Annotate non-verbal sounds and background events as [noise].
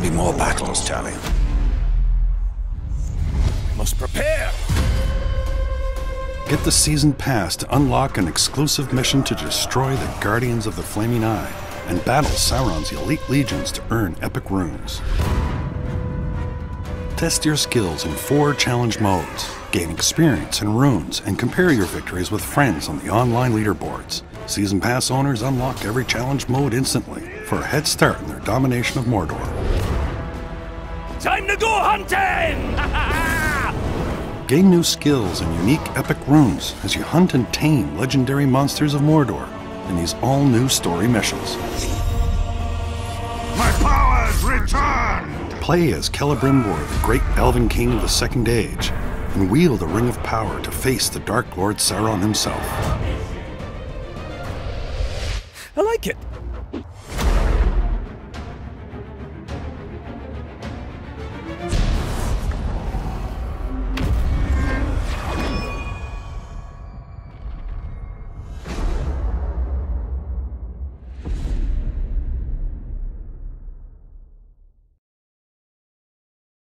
be more battles, Talion. Must prepare! Get the season pass to unlock an exclusive mission to destroy the Guardians of the Flaming Eye and battle Sauron's elite legions to earn epic runes. Test your skills in four challenge modes, gain experience in runes, and compare your victories with friends on the online leaderboards. Season Pass owners unlock every challenge mode instantly for a head start in their domination of Mordor. Time to go hunting! [laughs] Gain new skills and unique epic runes as you hunt and tame legendary monsters of Mordor in these all new story missions. My powers returned! Play as Celebrimbor, the great elven king of the Second Age, and wield the Ring of Power to face the Dark Lord Sauron himself. I like it.